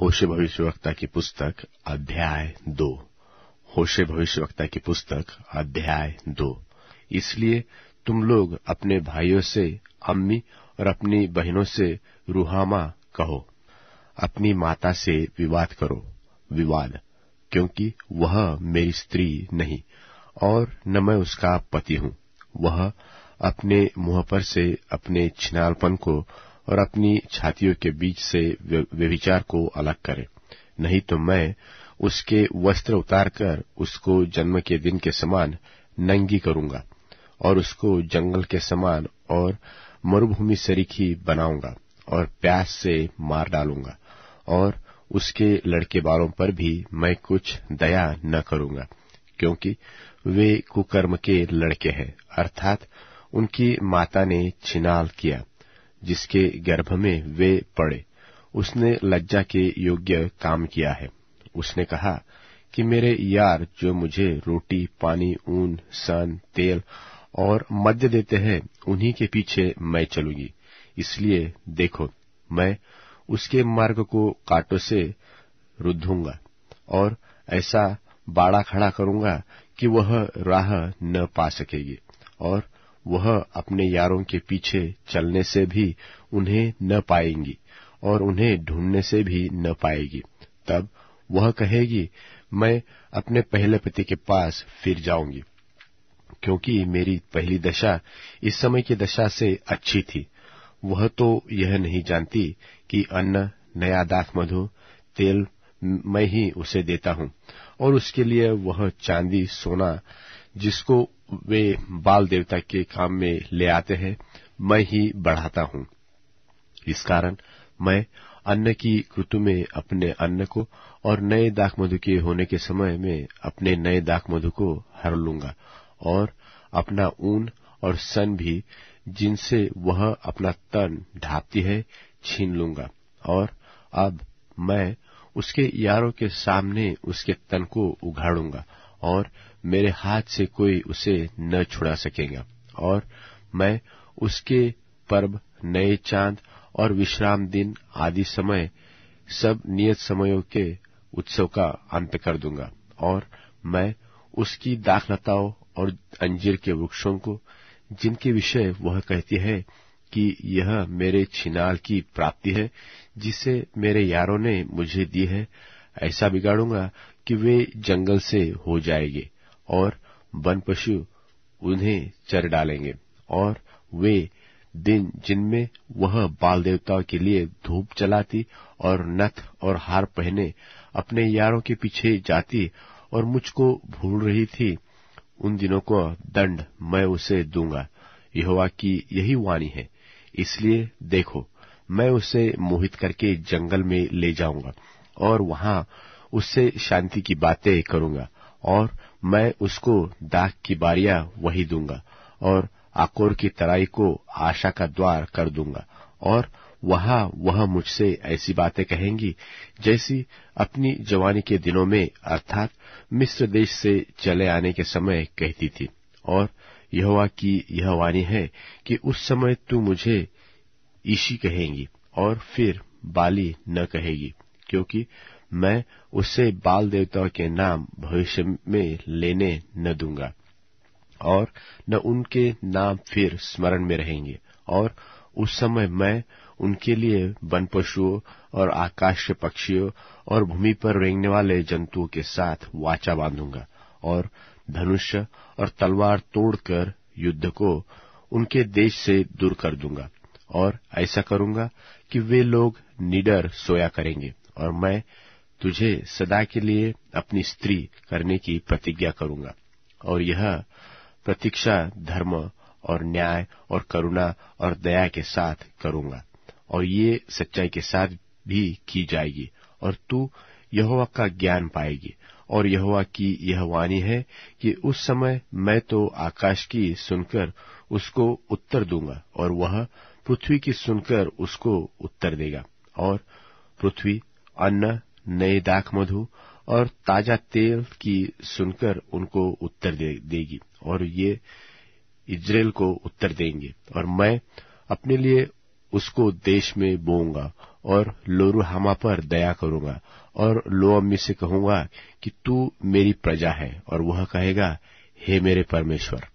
होशे भविष्यवक्ता की पुस्तक, अध्याय दो। होशे भविष्यवक्ता की पुस्तक, अध्याय दो। इसलिए तुम लोग अपने भाइयों से, अम्मी और अपनी बहनों से रूहामा कहो। अपनी माता से विवाद करो। विवाद, क्योंकि वह मेरी स्त्री नहीं, और न मैं उसका पति हूँ। वह अपने मुँह पर से अपने छिनालपन को और अपनी छातियों के बीच से व्यभिचार को अलग करे। नहीं तो मैं उसके वस्त्र उतारकर उसको जन्म के दिन के समान नंगी करूँगा और उसको जंगल के समान और मरुभूमि सरीखी बनाऊँगा और प्यास से मार डालूँगा और उसके लड़के बालों पर भी मैं कुछ दया न करूँगा, क्योंकि वे कुकर्म के लड़के हैं, अर्थात उनकी माता ने छिनाल किया। जिसके गर्भ में वे पड़े। उसने लज्जा के योग्य काम किया है। उसने कहा कि मेरे यार जो मुझे रोटी, पानी, ऊन, सन, तेल और मद्य देते हैं, उन्हीं के पीछे मैं चलूँगी। इसलिए देखो, मैं उसके मार्ग को कांटों से रुद्धूँगा और ऐसा बाड़ा खड़ा करूँगा कि वह राह न पा सकेगी और वह अपने यारों के पीछे चलने से भी उन्हें न पाएँगी और उन्हें ढूँढने से भी न पाएगी। तब वह कहेगी, मैं अपने पहले पति के पास फिर जाऊँगी, क्योंकि मेरी पहली दशा इस समय की दशा से अच्छी थी। वह तो यह नहीं जानती कि अन्न, नया दाख मधु, तेल मैं ही उसे देता हूँ, और उसके लिए वह चांदी, सोना जिसको वे बाल देवता के काम में ले आते हैं, मैं ही बढ़ाता हूँ। इस कारण मैं अन्न की ऋतु में अपने अन्न को और नए दाख मधु के होने के समय में अपने नए दाख मधु को हर लूँगा और अपना ऊन और सन भी जिनसे वह अपना तन ढापती है, छीन लूँगा। और अब मैं उसके यारों के सामने उसके तन को उघाड़ूँगा और मेरे हाथ से कोई उसे न छुड़ा सकेगा। और मैं उसके पर्व, नए चाँद और विश्राम दिन आदि समय, सब नियत समयों के उत्सव का अंत कर दूँगा। और मैं उसकी दाखलताओं और अंजीर के वृक्षों को, जिनके विषय वह कहती है कि यह मेरे छिनाल की प्राप्ति है, जिसे मेरे यारों ने मुझे दी है, ऐसा बिगाड़ूँगा कि वे जंगल से हो जाएँगे। और वन पशु उन्हें चर डालेंगे और वे दिन जिनमें वह बाल देवताओं के लिए धूप चलाती और नथ और हार पहने अपने यारों के पीछे जाती और मुझको भूल रही थी, उन दिनों को दंड मैं उसे दूँगा। यहोवा की यही वाणी है। इसलिए देखो, मैं उसे मोहित करके जंगल में ले जाऊँगा और वहाँ उससे शांति की बातें करूँगा और मैं उसको दाग की बारियाँ वही दूँगा और आकोर की तराई को आशा का द्वार कर दूँगा और वहाँ वह मुझसे ऐसी बातें कहेंगी जैसी अपनी जवानी के दिनों में अर्थात मिस्र देश से चले आने के समय कहती थी और यहोवा की यह वाणी है कि उस समय तू मुझे ईशी कहेंगी और फिर बाली न कहेगी क्योंकि मैं उससे बाल देवताओं के नाम भविष्य में लेने न दूँगा, और न उनके नाम फिर स्मरण में रहेंगे, और उस समय मैं उनके लिए वन पशुओं और आकाश के पक्षियों और भूमि पर रेंगने वाले जंतुओं के साथ वाचा बांधूँगा, और धनुष्य और तलवार तोड़कर युद्ध को उनके देश से दूर कर दूँगा, और ऐसा करूँगा कि वे लोग निडर सोया करेंगे, और मैं तुझे सदा के लिए अपनी स्त्री करने की प्रतिज्ञा करूँगा। और यह प्रतीक्षा, धर्म और न्याय और करुणा और दया के साथ करूँगा। और ये सच्चाई के साथ भी की जाएगी, और तू यहोवा का ज्ञान पाएगी। और यहोवा की यह वाणी है कि उस समय मैं तो आकाश की सुनकर उसको उत्तर दूँगा, और वह पृथ्वी की सुनकर उसको उत्तर देगा। और पृथ्वी, अन्न नए दाख मधु और ताज़ा तेल की सुनकर उनको उत्तर दे, देगी और ये इजराइल को उत्तर देंगे। और मैं अपने लिए उसको देश में बोऊँगा और लोरुहामा पर दया करूँगा और लो अम्मी से कहूँगा कि तू मेरी प्रजा है और वह कहेगा हे मेरे परमेश्वर।